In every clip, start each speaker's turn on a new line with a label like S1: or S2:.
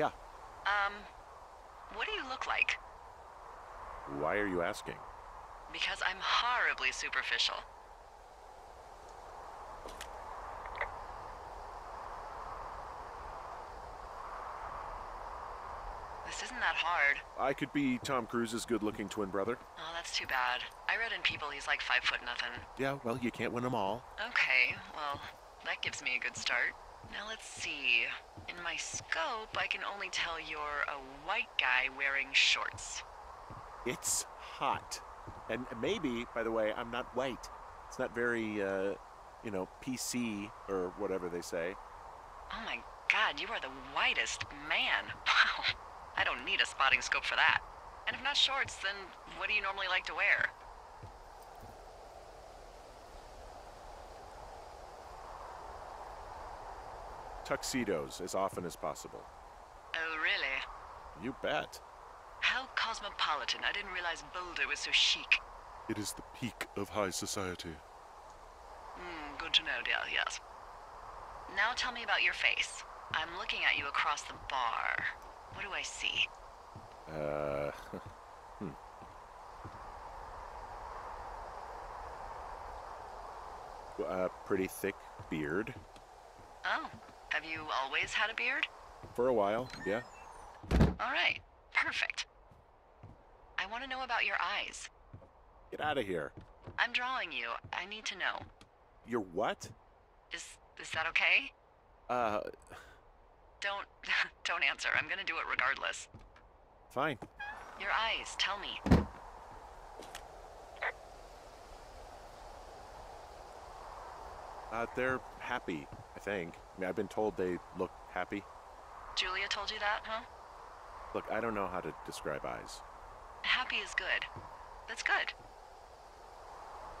S1: Yeah.
S2: Um, what do you look like?
S1: Why are you asking?
S2: Because I'm horribly superficial. This isn't that hard.
S1: I could be Tom Cruise's good-looking twin brother.
S2: Oh, that's too bad. I read in People he's like five foot nothing.
S1: Yeah, well, you can't win them all.
S2: Okay, well, that gives me a good start. Now let's see. In my scope, I can only tell you're a white guy wearing shorts.
S1: It's hot. And maybe, by the way, I'm not white. It's not very, uh, you know, PC or whatever they say.
S2: Oh my god, you are the whitest man. Wow. I don't need a spotting scope for that. And if not shorts, then what do you normally like to wear?
S1: Tuxedos as often as possible.
S2: Oh, really?
S1: You bet.
S2: How cosmopolitan. I didn't realize Boulder was so chic.
S1: It is the peak of high society.
S2: Hmm, good to know, dear, yes. Now tell me about your face. I'm looking at you across the bar. What do I see?
S1: Uh, hmm. A pretty thick beard.
S2: Oh, have you always had a beard?
S1: For a while, yeah.
S2: All right, perfect. I want to know about your eyes.
S1: Get out of here.
S2: I'm drawing you. I need to know.
S1: You're what?
S2: Is is that okay?
S1: Uh,
S2: Don't don't answer. I'm gonna do it regardless.
S1: fine.
S2: Your eyes. Tell me.
S1: Uh, they're happy, I think. I mean, I've been told they look happy.
S2: Julia told you that, huh?
S1: Look, I don't know how to describe eyes.
S2: Happy is good. That's good.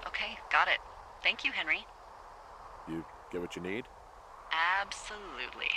S2: Okay, got it. Thank you, Henry.
S1: You get what you need?
S2: Absolutely.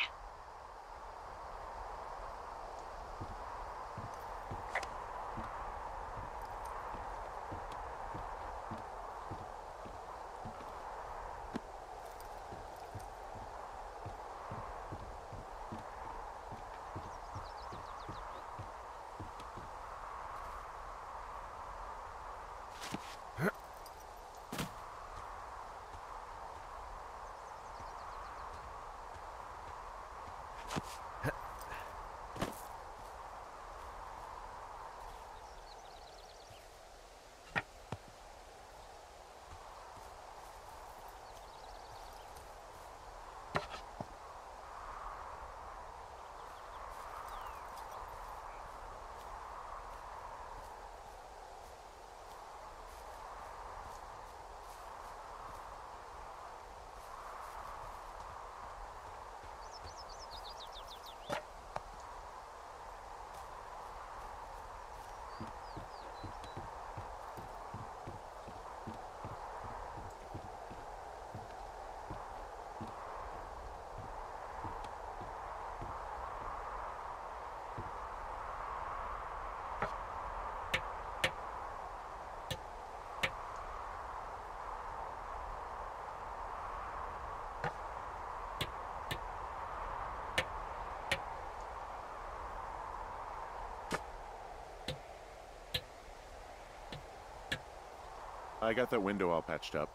S1: I got that window all patched up.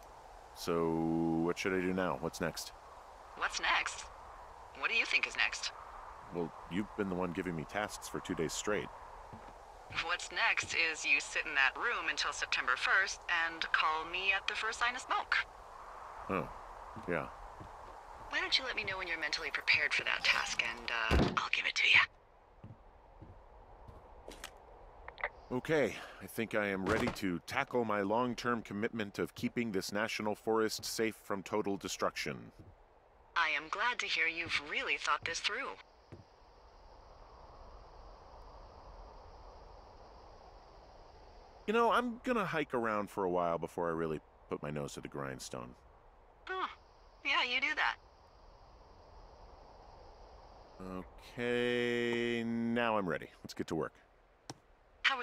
S1: So, what should I do now? What's next?
S2: What's next? What do you think is next?
S1: Well, you've been the one giving me tasks for two days straight.
S2: What's next is you sit in that room until September 1st and call me at the first sign of smoke.
S1: Oh, yeah.
S2: Why don't you let me know when you're mentally prepared for that task and uh, I'll give it to you.
S1: Okay, I think I am ready to tackle my long term commitment of keeping this national forest safe from total destruction.
S2: I am glad to hear you've really thought this through.
S1: You know, I'm gonna hike around for a while before I really put my nose to the grindstone.
S2: Oh, yeah, you do that.
S1: Okay, now I'm ready. Let's get to work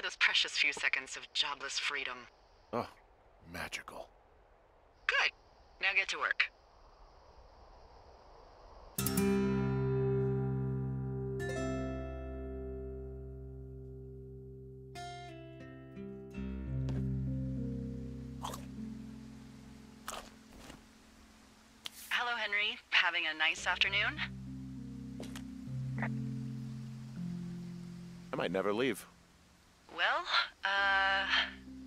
S2: those precious few seconds of jobless freedom.
S1: Oh, magical.
S2: Good. Now get to work. Hello, Henry. Having a nice afternoon?
S1: I might never leave.
S2: Well, uh,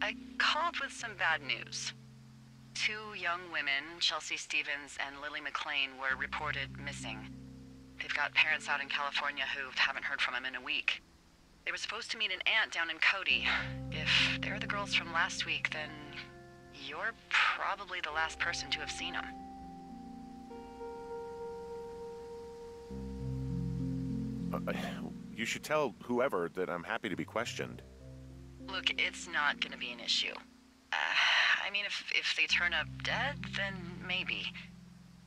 S2: I called with some bad news. Two young women, Chelsea Stevens and Lily McLean, were reported missing. They've got parents out in California who haven't heard from them in a week. They were supposed to meet an aunt down in Cody. If they're the girls from last week, then you're probably the last person to have seen them.
S1: Uh, you should tell whoever that I'm happy to be questioned.
S2: Look, it's not gonna be an issue. Uh, I mean, if, if they turn up dead, then maybe.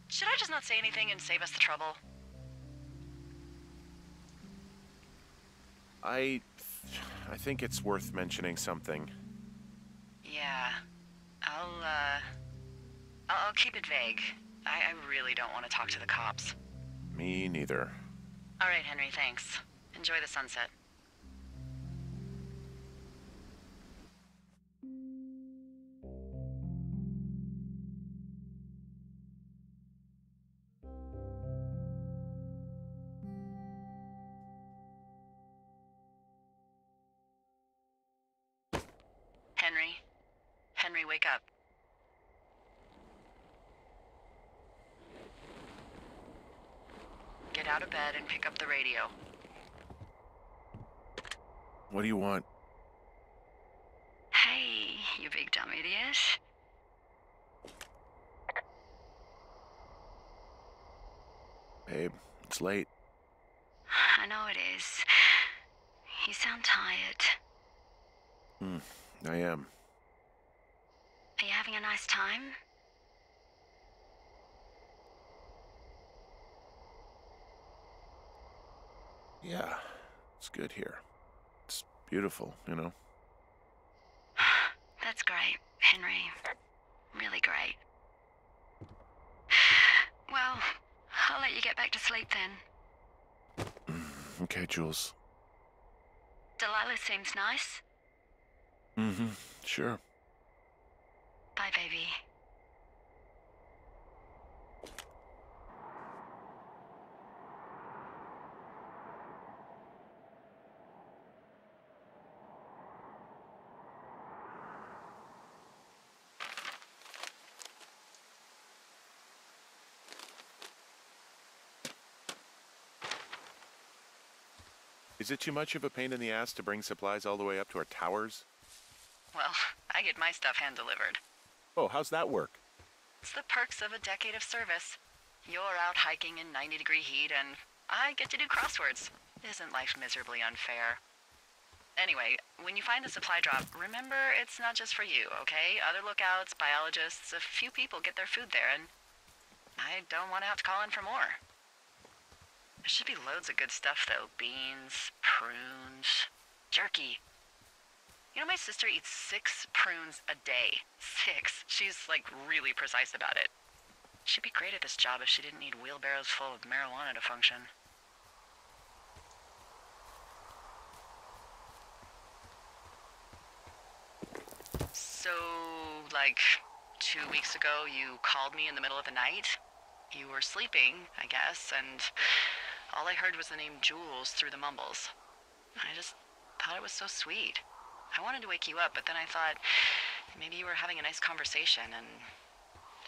S2: Should I just not say anything and save us the trouble?
S1: I, I think it's worth mentioning something.
S2: Yeah. I'll, uh. I'll, I'll keep it vague. I, I really don't want to talk to the cops.
S1: Me neither.
S2: All right, Henry, thanks. Enjoy the sunset. Wake up. Get out of bed and pick up the radio.
S1: What do you want?
S2: Hey, you big dumb idiot.
S1: Babe, it's late.
S2: I know it is. You sound tired.
S1: Hmm, I am.
S2: Are you having a nice time?
S1: Yeah, it's good here. It's beautiful, you know?
S2: That's great, Henry. Really great. Well, I'll let you get back to sleep then.
S1: Okay, Jules.
S2: Delilah seems nice.
S1: Mm-hmm, sure.
S2: Bye, baby.
S1: Is it too much of a pain in the ass to bring supplies all the way up to our towers?
S2: Well, I get my stuff hand delivered.
S1: Oh, how's that work?
S2: It's the perks of a decade of service. You're out hiking in 90 degree heat, and I get to do crosswords. Isn't life miserably unfair? Anyway, when you find a supply drop, remember it's not just for you, okay? Other lookouts, biologists, a few people get their food there, and I don't want to have to call in for more. There should be loads of good stuff, though beans, prunes, jerky. You know, my sister eats six prunes a day. Six. She's like really precise about it. She'd be great at this job if she didn't need wheelbarrows full of marijuana to function. So, like, two weeks ago, you called me in the middle of the night? You were sleeping, I guess, and all I heard was the name Jules through the mumbles. I just thought it was so sweet. I wanted to wake you up, but then I thought maybe you were having a nice conversation and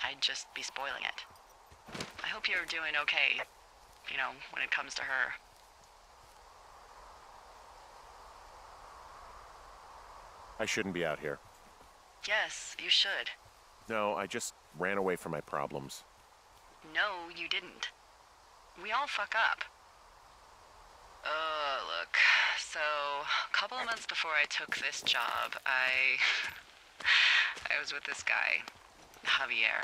S2: I'd just be spoiling it. I hope you're doing okay, you know, when it comes to her.
S1: I shouldn't be out here.
S2: Yes, you should.
S1: No, I just ran away from my problems.
S2: No, you didn't. We all fuck up. Oh, look. So, a couple of months before I took this job, I. I was with this guy, Javier.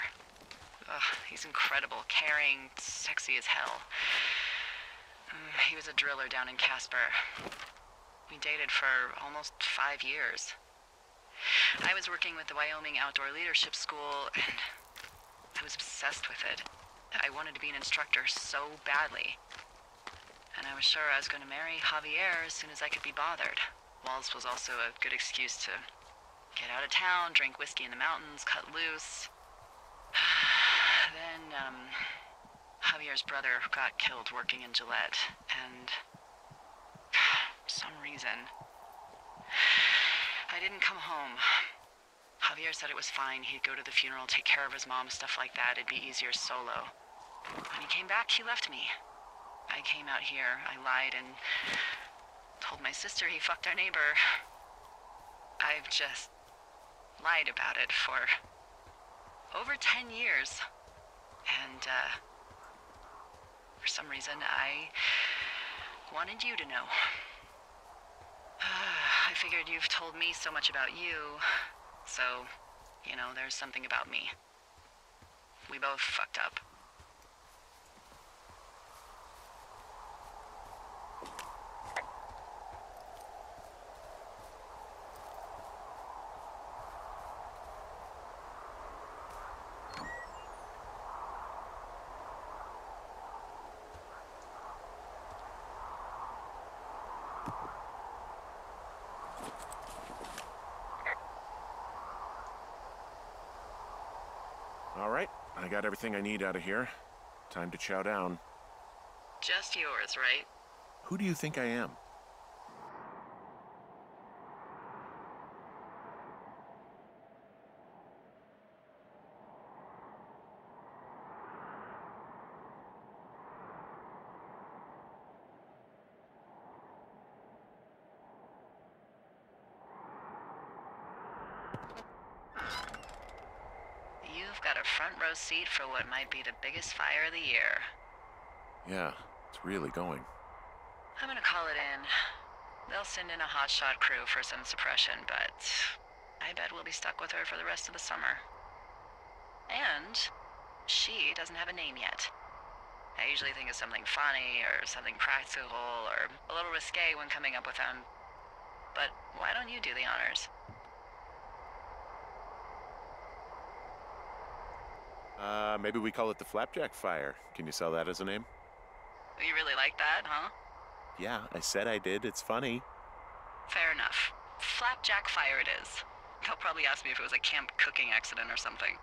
S2: Ugh, he's incredible, caring, sexy as hell. Mm, He was a driller down in Casper. We dated for almost five years. I was working with the Wyoming Outdoor Leadership School, and I was obsessed with it. I wanted to be an instructor so badly. I was sure I was going to marry Javier as soon as I could be bothered. WOLS was also a good excuse to get out of town, drink whiskey in the mountains, cut loose. then, um, Javier's brother got killed working in Gillette, and for some reason, I didn't come home. Javier said it was fine. He'd go to the funeral, take care of his mom, stuff like that. It'd be easier solo. When he came back, he left me. I came out here. I lied and told my sister he fucked our neighbor. I've just lied about it for over 10 years. And, uh, for some reason, I wanted you to know. I figured you've told me so much about you, so, you know, there's something about me. We both fucked up.
S1: All right, I got everything I need out of here. Time to chow down.
S2: Just yours, right?
S1: Who do you think I am?
S2: You've got a seat for what might be the biggest fire of the year.
S1: Yeah, it's really going.
S2: I'm gonna call it in. They'll send in a hotshot crew for some suppression, but I bet we'll be stuck with her for the rest of the summer. And she doesn't have a name yet. I usually think of something funny or something practical or a little risque when coming up with them. But why don't you do the honors?
S1: Uh, maybe we call it the Flapjack Fire. Can you sell that as a name?
S2: You really like that, huh?
S1: Yeah, I said I did. It's funny.
S2: Fair enough. Flapjack fire it is. They'll probably ask me if it was a camp cooking accident or something.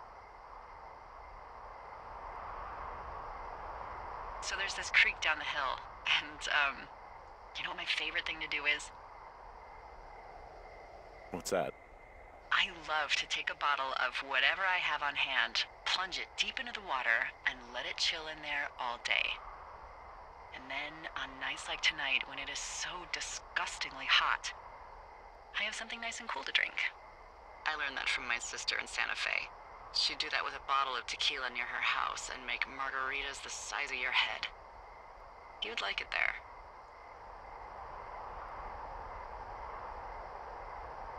S2: So there's this creek down the hill, and, um, you know what my favorite thing to do is?
S1: What's that?
S2: I love to take a bottle of whatever I have on hand, plunge it deep into the water, and let it chill in there all day. And then, on nights like tonight, when it is so disgustingly hot, I have something nice and cool to drink. I learned that from my sister in Santa Fe. She'd do that with a bottle of tequila near her house and make margaritas the size of your head. You'd like it there.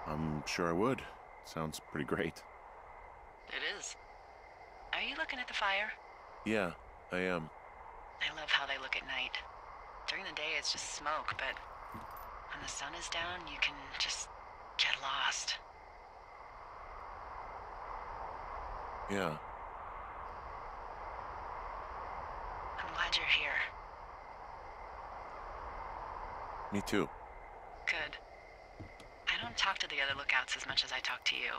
S1: I'm sure I would. Sounds pretty great.
S2: It is. Are you looking at the fire?
S1: Yeah, I am.
S2: I love how they look at night. During the day, it's just smoke, but when the sun is down, you can just get lost.
S1: Yeah.
S2: I'm glad you're here.
S1: Me too.
S2: Good. I don't talk to the other lookouts as much as I talk to you.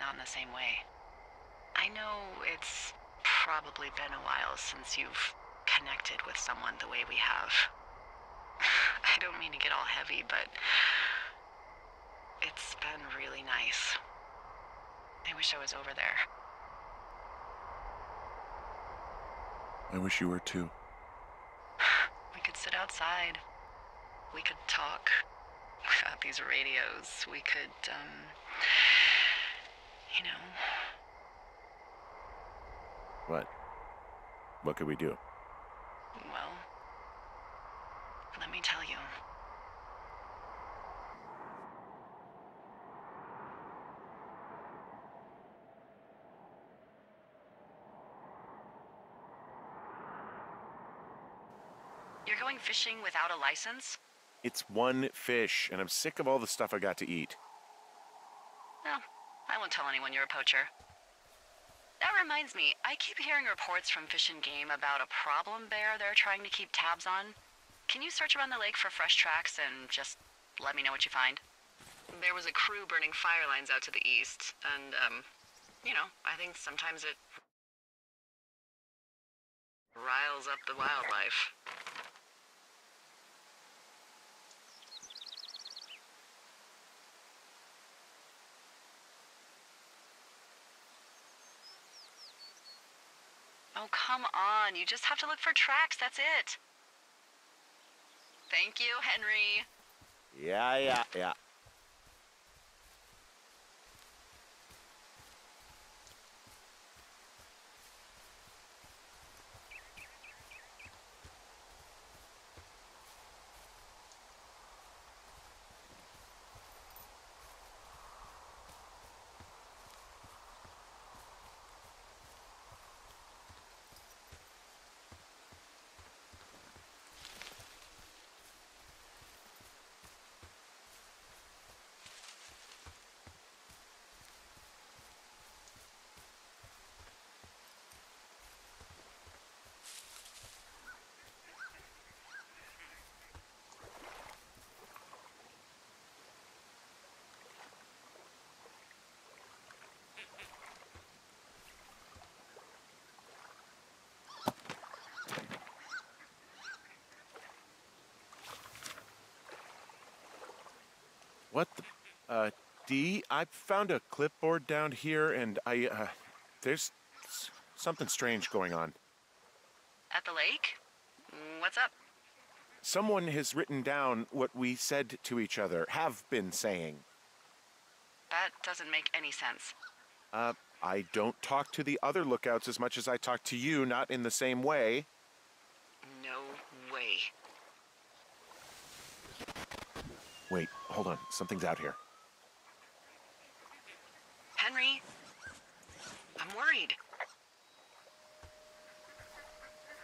S2: Not in the same way. I know it's probably been a while since you've connected with someone the way we have. I don't mean to get all heavy, but it's been really nice. I wish I was over there.
S1: I wish you were too.
S2: We could sit outside. We could talk about these radios. We could, um, you know,
S1: What? What could we do?
S2: well, let me tell you. You're going fishing without a license?
S1: It's one fish, and I'm sick of all the stuff I got to eat.
S2: No, I won't tell anyone you're a poacher. Reminds me, I keep hearing reports from Fish and Game about a problem bear they're trying to keep tabs on. Can you search around the lake for fresh tracks and just let me know what you find? There was a crew burning fire lines out to the east, and, um, you know, I think sometimes it riles up the wildlife. Oh, come on. You just have to look for tracks. That's it. Thank you, Henry.
S1: Yeah, yeah, yeah. What the? Uh, D, I found a clipboard down here, and I, uh, there's something strange going on.
S2: At the lake? What's up?
S1: Someone has written down what we said to each other, have been saying.
S2: That doesn't make any sense.
S1: Uh, I don't talk to the other lookouts as much as I talk to you, not in the same way.
S2: No way.
S1: Wait, hold on. Something's out here.
S2: Henry, I'm worried.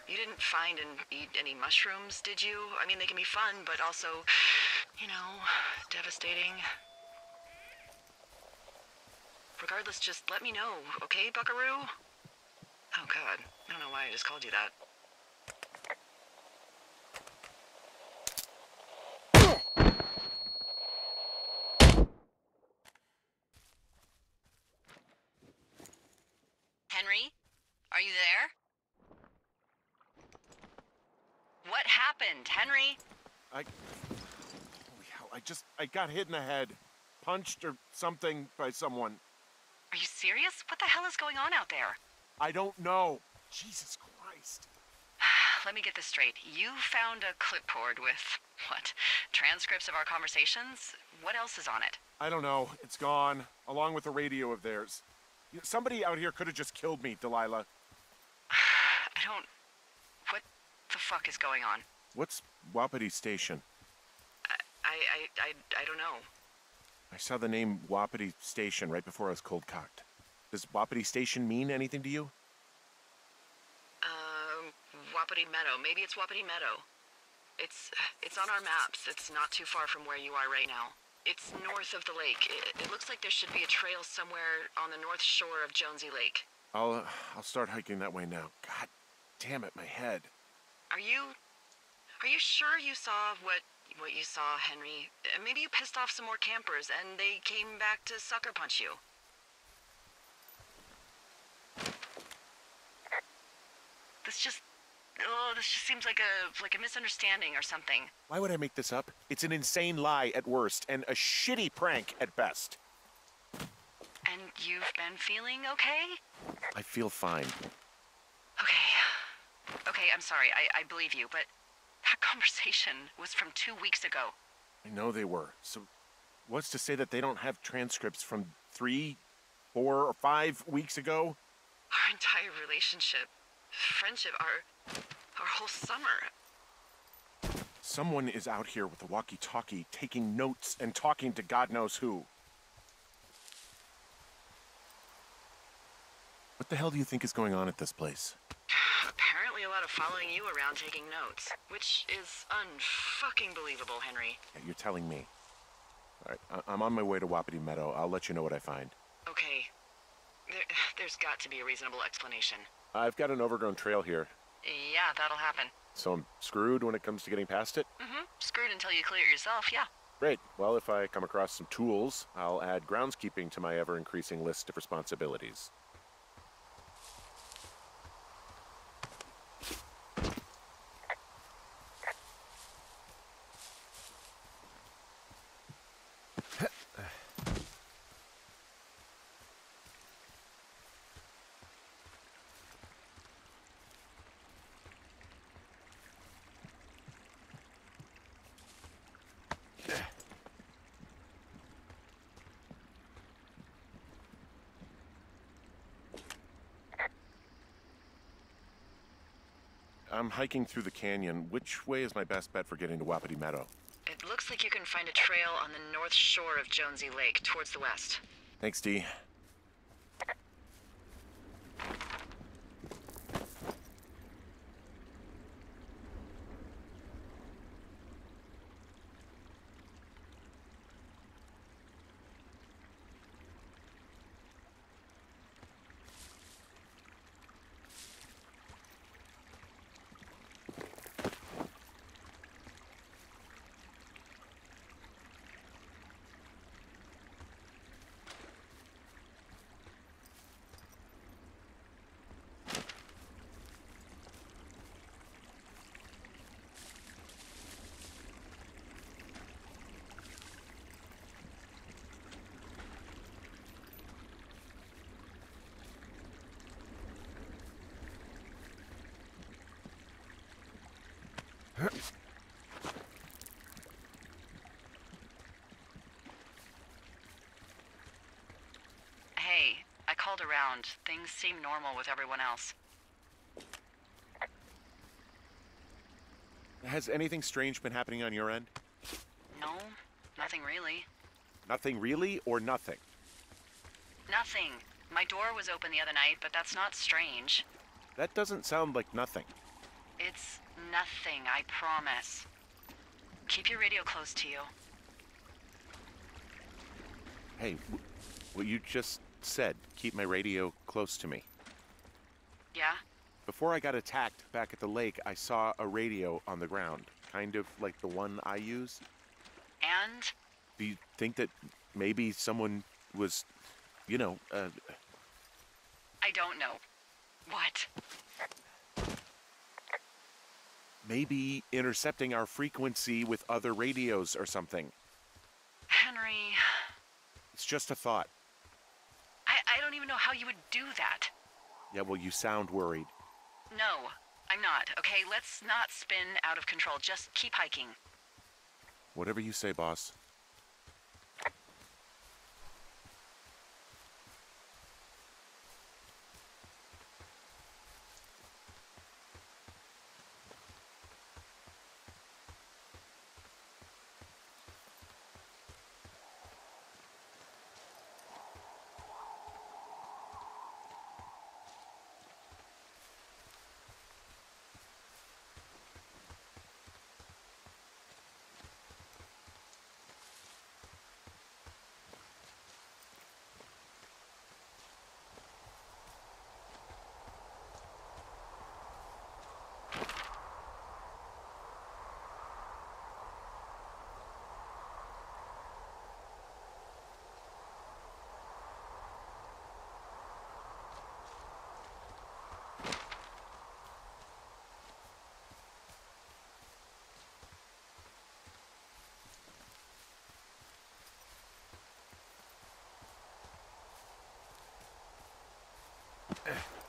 S2: You didn't find and eat any mushrooms, did you? I mean, they can be fun, but also, you know, devastating. Regardless, just let me know, okay, Buckaroo? Oh, God. I don't know why I just called you that. Henry? Are you there? What happened, Henry?
S1: I. Holy hell, I just. I got hit in the head. Punched or something by someone.
S2: Are you serious? What the hell is going on out there?
S1: I don't know. Jesus Christ.
S2: Let me get this straight. You found a clipboard with, what, transcripts of our conversations? What else is on it?
S1: I don't know. It's gone, along with the radio of theirs. You know, Somebody out here could have just killed me, Delilah.
S2: I don't. What the fuck is going on?
S1: What's Wapiti Station?
S2: I, I, I, I don't know.
S1: I saw the name Wapiti Station right before I was cold cocked. Does Wapiti Station mean anything to you?
S2: Um, Wapiti Meadow. Maybe it's Wapiti Meadow. It's, it's on our maps. It's not too far from where you are right now. It's north of the lake. It, it looks like there should be a trail somewhere on the north shore of Jonesy Lake.
S1: I'll uh, I'll start hiking that way now. God damn it, my head.
S2: Are you are you sure you saw what what you saw, Henry? Uh, Maybe you pissed off some more campers and they came back to sucker punch you. This just oh, this just seems like a like a misunderstanding or something.
S1: Why would I make this up? It's an insane lie at worst and a shitty prank at best.
S2: And you've been feeling okay?
S1: I feel fine.
S2: Okay. Okay, I'm sorry. I, I believe you, but that conversation was from two weeks ago.
S1: I know they were. So, what's to say that they don't have transcripts from three, four, or five weeks ago?
S2: Our entire relationship, friendship, our our whole summer.
S1: Someone is out here with a walkie talkie taking notes and talking to God knows who. What the hell do you think is going on at this place?
S2: Of following you around taking notes, which is unfucking believable, Henry.
S1: Yeah, you're telling me. All right, I- I'm on my way to Wapiti Meadow. I'll let you know what I find.
S2: Okay, there, there's got to be a reasonable explanation.
S1: I've got an overgrown trail here,
S2: Yeah, that'll happen.
S1: so I'm screwed when it comes to getting past it.
S2: Mm-hmm. Screwed until you clear it yourself. Yeah.
S1: Great. Well, if I come across some tools, I'll add groundskeeping to my ever increasing list of responsibilities. I'm hiking through the canyon. Which way is my best bet for getting to Wapiti Meadow?
S2: It looks like you can find a trail on the north shore of Jonesy Lake, towards the west.
S1: Thanks, Dee.
S2: Hey, I called around. Things seem normal with everyone else.
S1: Has anything strange been happening on your end?
S2: No, nothing really.
S1: Nothing really, or nothing?
S2: Nothing. My door was open the other night, but that's not strange.
S1: That doesn't sound like nothing.
S2: It's nothing, I promise. Keep your radio close to you.
S1: Hey, what you just said, keep my radio close to me.
S2: Yeah?
S1: Before I got attacked back at the lake, I saw a radio on the ground, kind of like the one I use.
S2: And?
S1: Do you think that maybe someone was, you know, uh,
S2: I don't know. What?
S1: maybe intercepting our frequency with other radios or something?
S2: Henry,
S1: It's just a thought.
S2: I, don't even know how you would do that.
S1: Yeah, well, you sound worried.
S2: No, I'm not. Okay, let's not spin out of control. Just keep hiking.
S1: Whatever you say, boss. Ugh.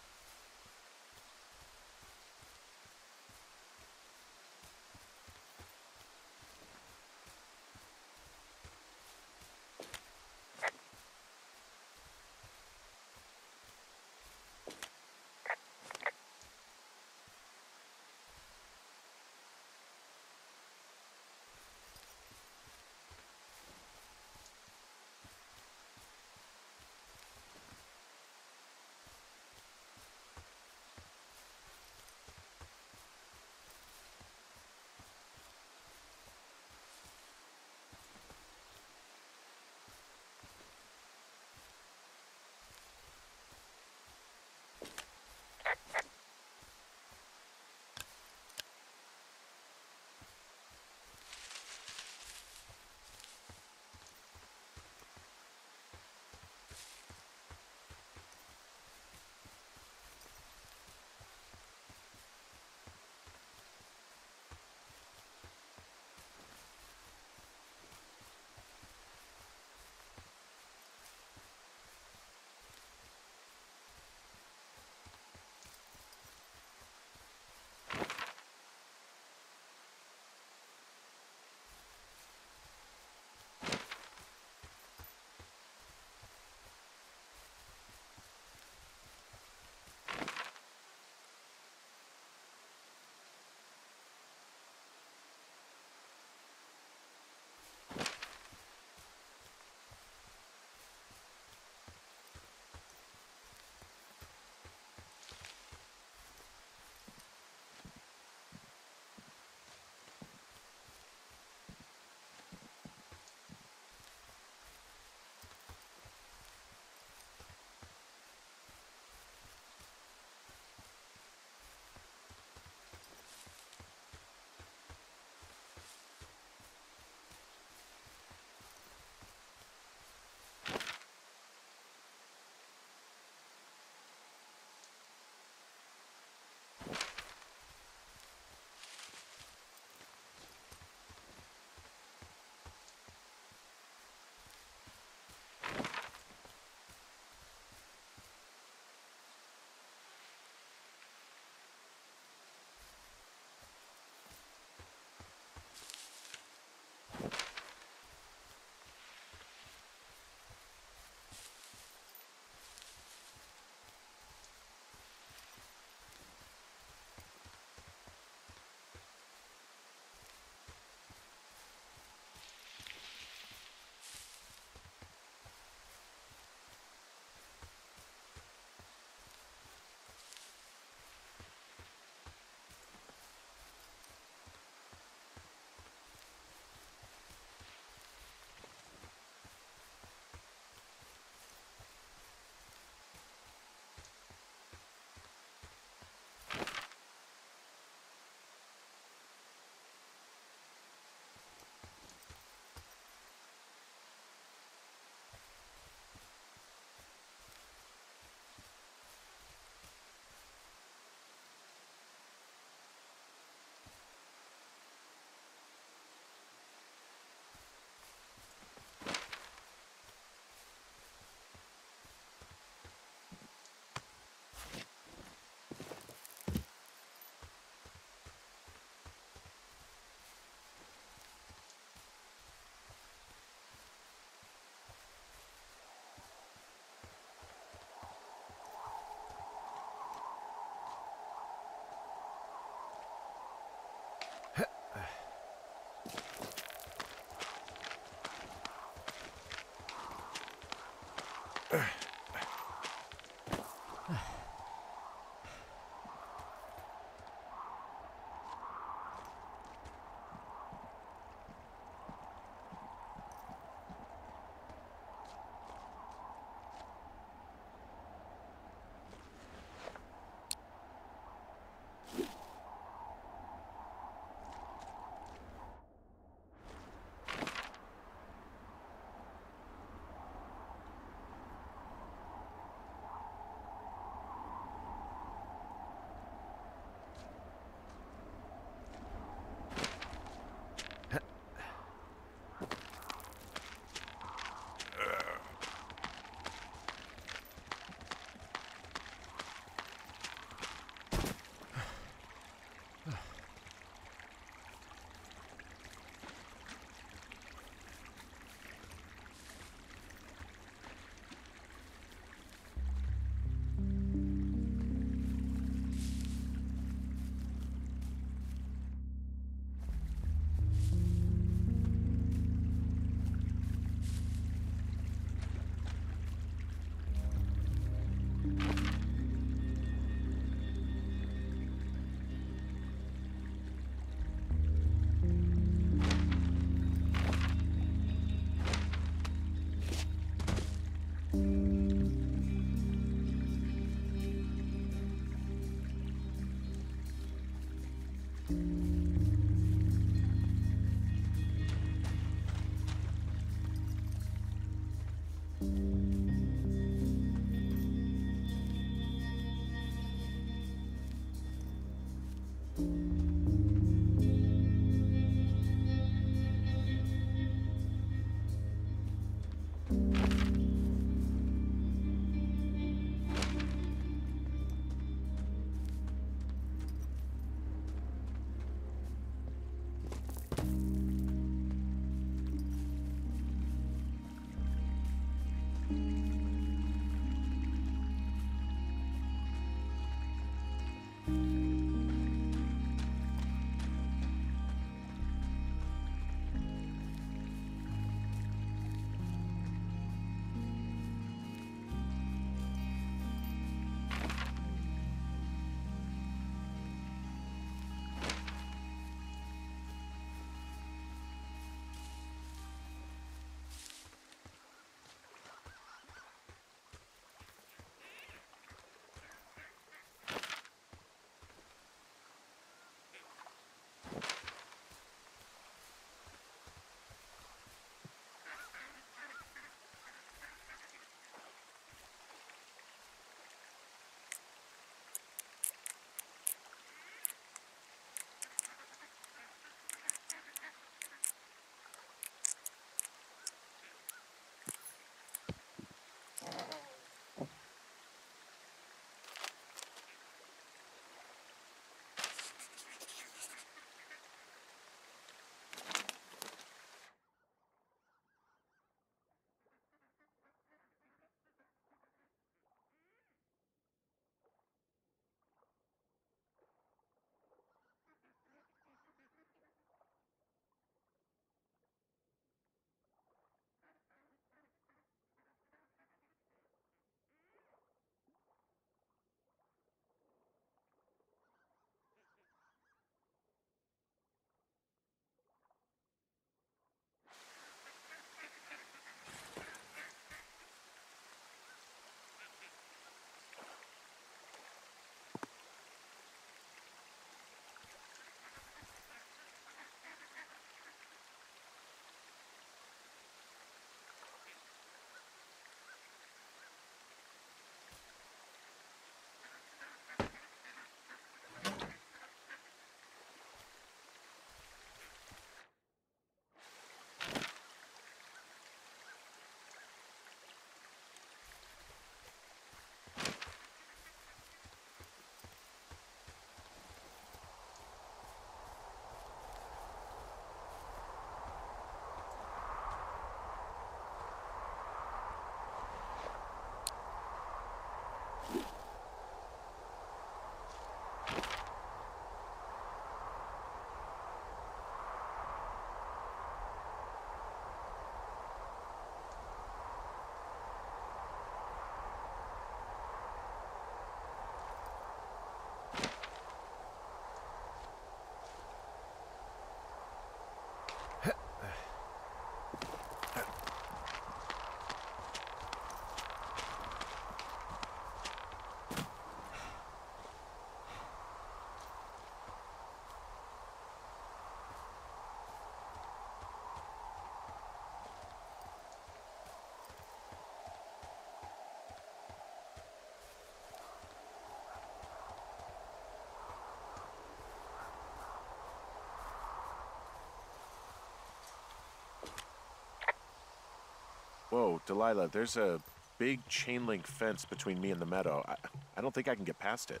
S1: Whoa, Delilah, there's a big chain link fence between me and the meadow. I, I don't think I can get past it.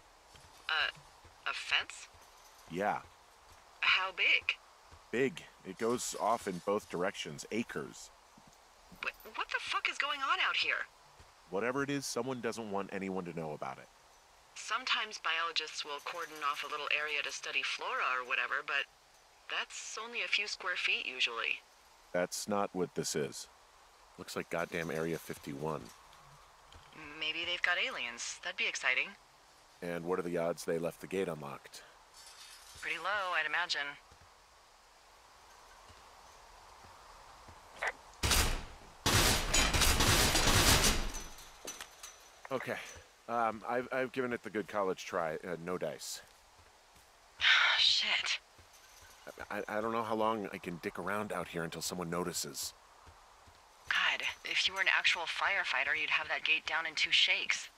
S2: Uh, a fence?
S1: Yeah,
S2: How big?
S1: big. It goes off in both directions, acres.
S2: Wh- what the fuck is going on out here?
S1: Whatever it is, someone doesn't want anyone to know about it.
S2: Sometimes biologists will cordon off a little area to study flora or whatever, but that's only a few square feet usually.
S1: That's not what this is. Looks like goddamn Area 51.
S2: Maybe they've got aliens. That'd be exciting.
S1: And what are the odds they left the gate unlocked?
S2: Pretty low, I'd imagine.
S1: Okay. Um, I've, I've given it the good college try. Uh, no dice.
S2: shit.
S1: I, I don't know how long I can dick around out here until someone notices.
S2: If you were an actual firefighter, you'd have that gate down in two shakes.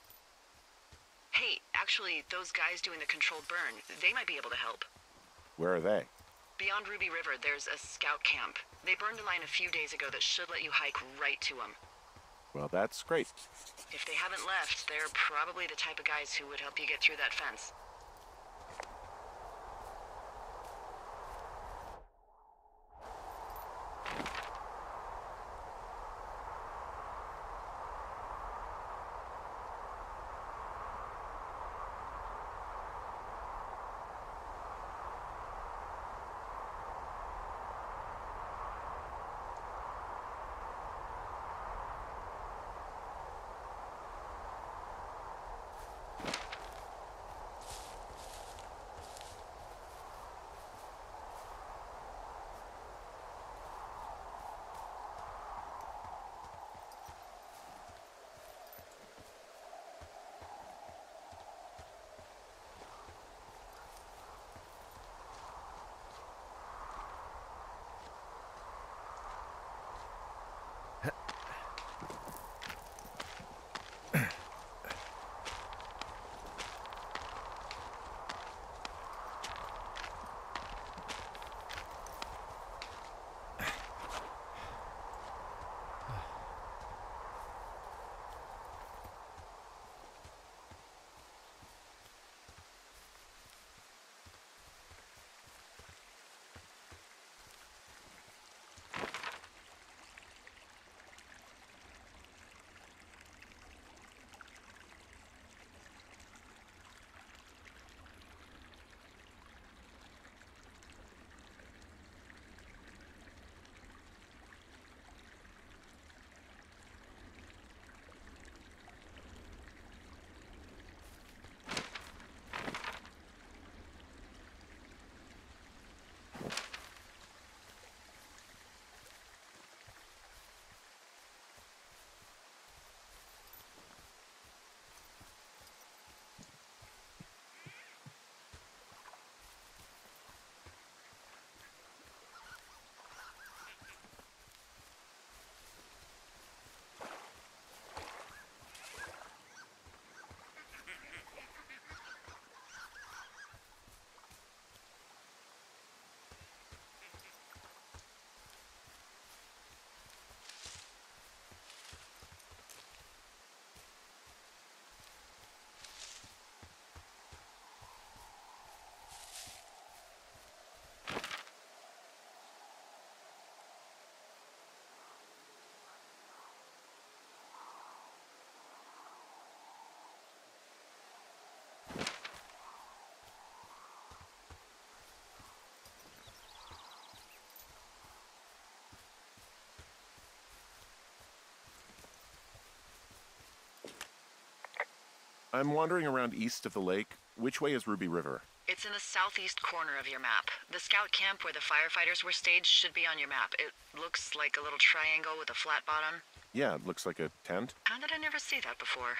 S2: Hey, actually, those guys doing the controlled burn, they might be able to help.
S1: Where are they?
S2: Beyond Ruby River, there's a scout camp. They burned a line a few days ago that should let you hike right to them.
S1: Well, that's great.
S2: If they haven't left, they're probably the type of guys who would help you get through that fence.
S1: I'm wandering around east of the lake. Which way is Ruby River?
S2: It's in the southeast corner of your map. The scout camp where the firefighters were staged should be on your map. It looks like a little triangle with a flat bottom.
S1: Yeah, it looks like a tent.
S2: How did I never see that before?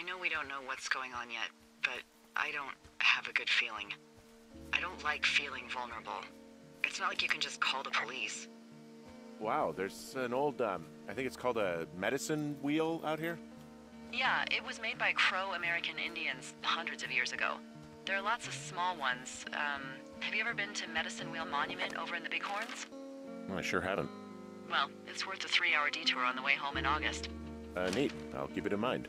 S2: I know we don't know what's going on yet, but I don't have a good feeling. I don't like feeling vulnerable. It's not like you can just call the police.
S1: Wow, there's an old, um, I think it's called a medicine wheel out here.
S2: Yeah, it was made by Crow American Indians hundreds of years ago. There are lots of small ones. Um, have you ever been to Medicine Wheel Monument over in the Bighorns?
S1: I sure haven't.
S2: Well, it's worth a three hour detour on the way home in August.
S1: Uh, neat. I'll keep it in mind.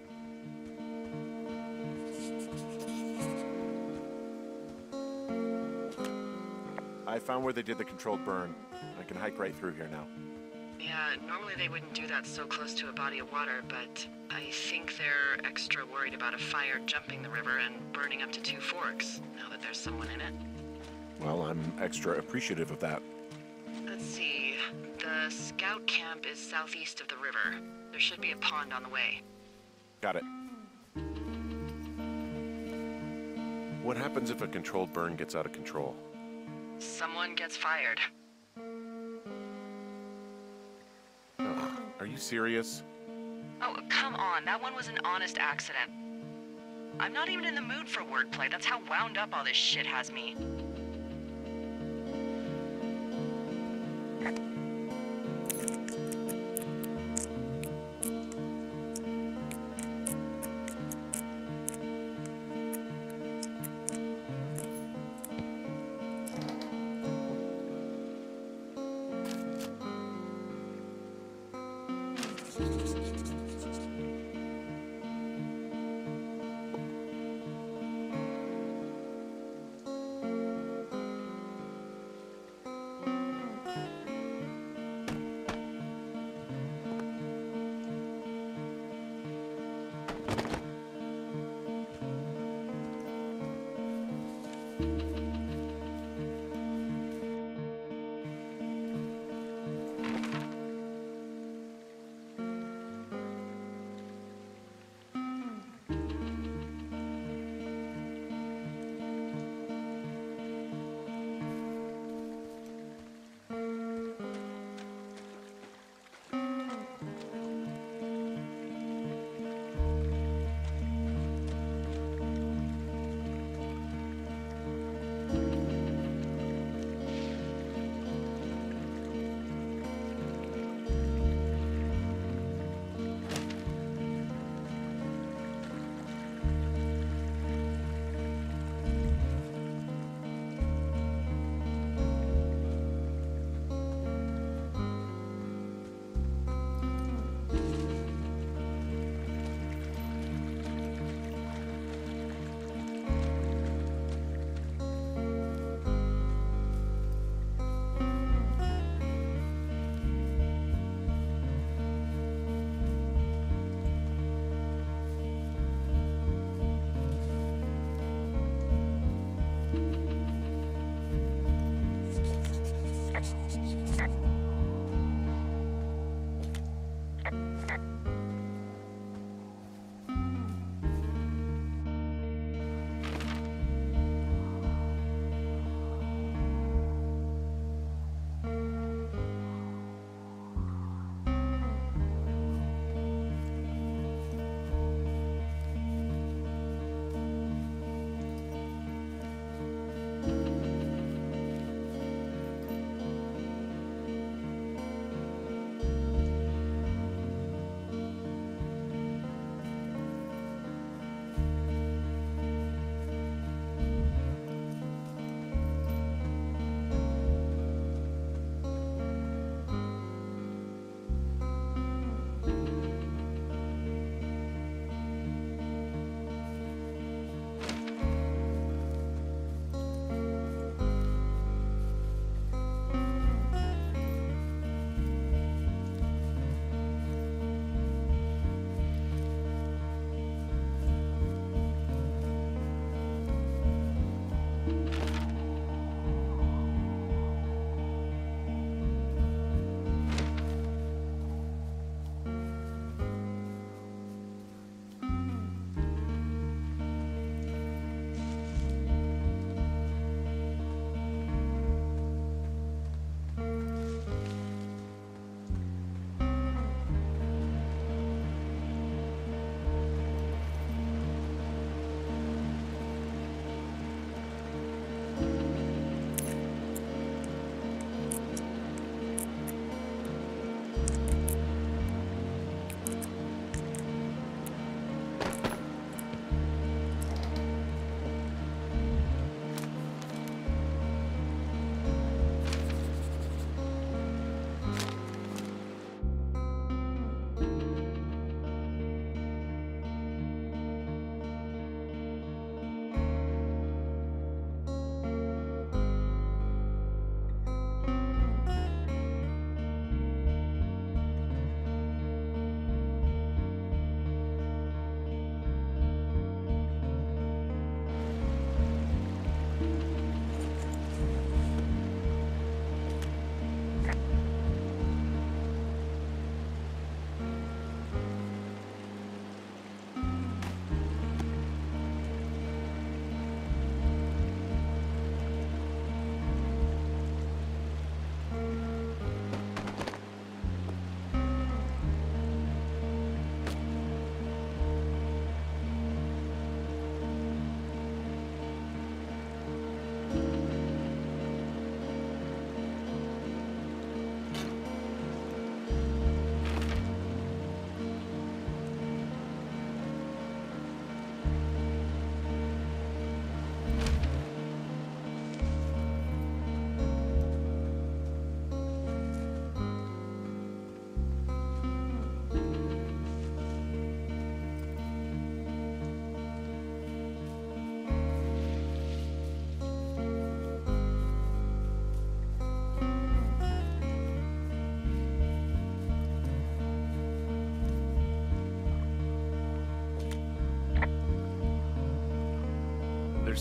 S1: I found where they did the controlled burn. I can hike right through here now.
S2: Yeah, normally they wouldn't do that so close to a body of water, but I think they're extra worried about a fire jumping the river and burning up to two forks, now that there's someone in it.
S1: Well, I'm extra appreciative of that.
S2: Let's see. The scout camp is southeast of the river. There should be a pond on the way.
S1: Got it. What happens if a controlled burn gets out of control?
S2: Someone gets fired.
S1: Ugh, are you serious?
S2: Oh, come on. That one was an honest accident. I'm not even in the mood for wordplay. That's how wound up all this shit has me.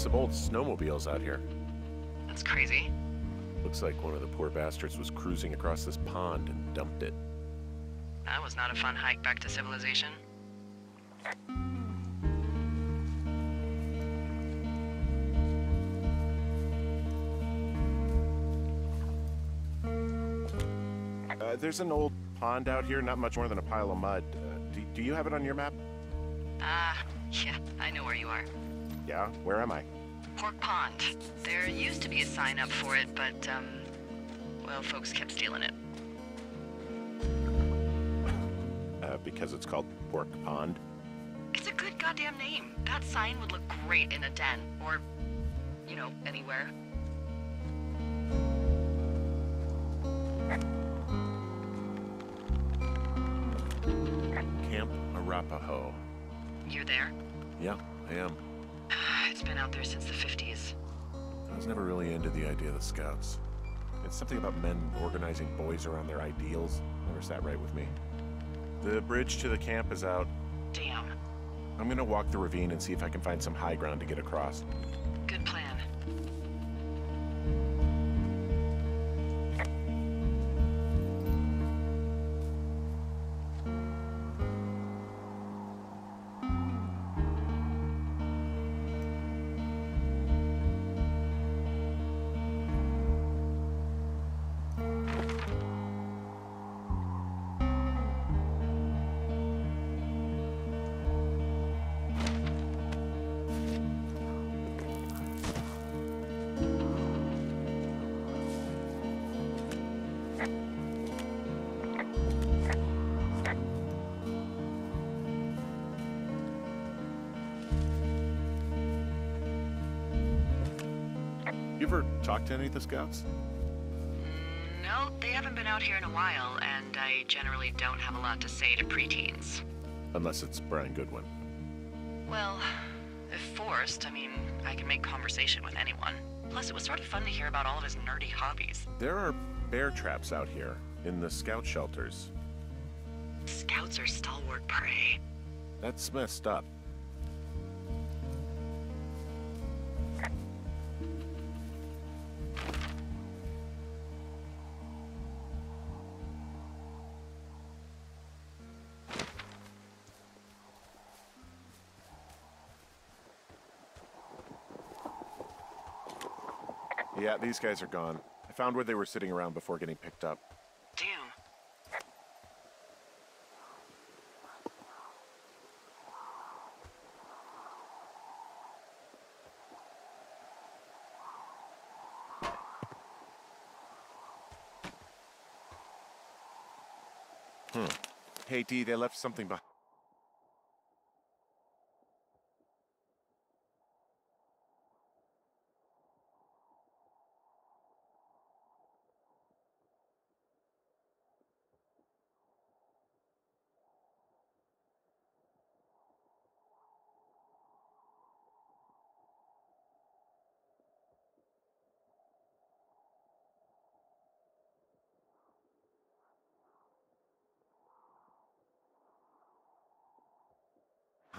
S1: There's some old snowmobiles out here.
S2: That's crazy.
S1: Looks like one of the poor bastards was cruising across this pond and dumped it.
S2: That was not a fun hike back to civilization.
S1: Uh, there's an old pond out here, not much more than a pile of mud. Uh, do, do you have it on your map?
S2: Ah, yeah, I know where you are.
S1: Yeah, where am I?
S2: Pork Pond. There used to be a sign up for it, but, um, well, folks kept stealing it.
S1: Uh, because it's called Pork Pond.
S2: It's a good goddamn name. That sign would look great in a den, or, you know, anywhere.
S1: Camp Arapaho.
S2: You're there?
S1: Yeah, I am.
S2: It's been out there since the 50s.
S1: I was never really into the idea of the scouts. It's something about men organizing boys around their ideals. Never sat right with me. The bridge to the camp is out.
S2: Damn.
S1: I'm gonna walk the ravine and see if I can find some high ground to get across.
S2: Good plan.
S1: You ever talk to any of the scouts?
S2: No, they haven't been out here in a while, and I generally don't have a lot to say to preteens.
S1: Unless it's Brian Goodwin.
S2: Well, if forced, I mean, I can make conversation with anyone. Plus, it was sort of fun to hear about all of his nerdy hobbies.
S1: There are bear traps out here in the scout shelters.
S2: Scouts are stalwart prey.
S1: That's messed up. Yeah, these guys are gone. Found where they were sitting around before getting picked up.
S2: Damn. Hmm.
S1: Hey, D, they left something behind.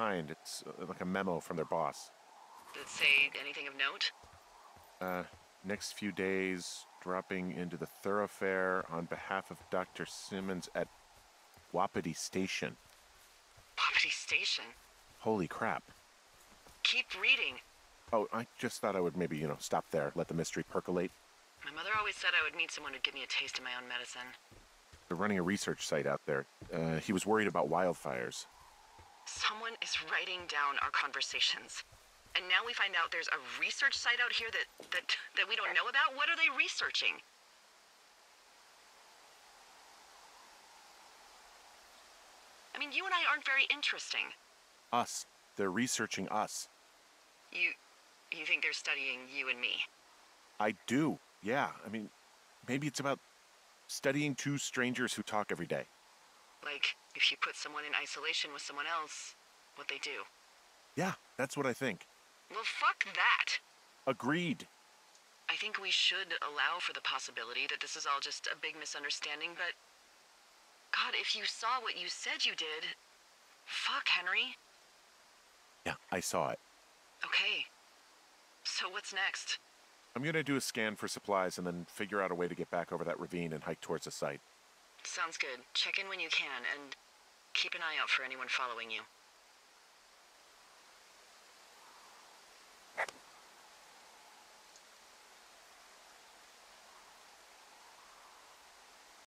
S1: Behind. It's uh, like a memo from their boss.
S2: Did it say anything of note?
S1: Uh, next few days, dropping into the thoroughfare on behalf of Dr. Simmons at Wapiti Station.
S2: Wapiti Station.
S1: Holy crap.
S2: Keep reading.
S1: Oh, I just thought I would maybe, you know, stop there, let the mystery percolate.
S2: My mother always said I would meet someone who'd give me a taste of my own medicine.
S1: They're running a research site out there. Uh, he was worried about wildfires.
S2: Someone is writing down our conversations. And now we find out there's a research site out here that, that, that we don't know about? What are they researching? I mean, you and I aren't very interesting.
S1: Us. They're researching us.
S2: You, you think they're studying you and me?
S1: I do. Yeah. I mean, maybe it's about studying two strangers who talk every day.
S2: Like, if you put someone in isolation with someone else, what they do.
S1: Yeah, that's what I think.
S2: Well, fuck that.
S1: Agreed.
S2: I think we should allow for the possibility that this is all just a big misunderstanding, but. God, if you saw what you said you did. Fuck, Henry.
S1: Yeah, I saw it.
S2: Okay. So what's next?
S1: I'm gonna do a scan for supplies and then figure out a way to get back over that ravine and hike towards the site.
S2: Sounds good. Check in when you can, and keep an eye out for anyone following you.